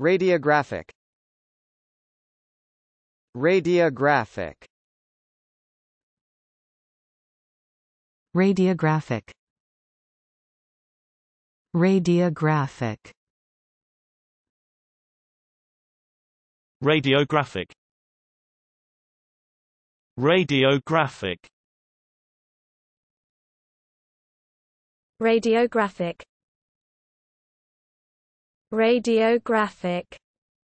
Radiographic. Radiographic. Radiographic. Radiographic. Radiographic. Radiographic. Radiographic Radiographic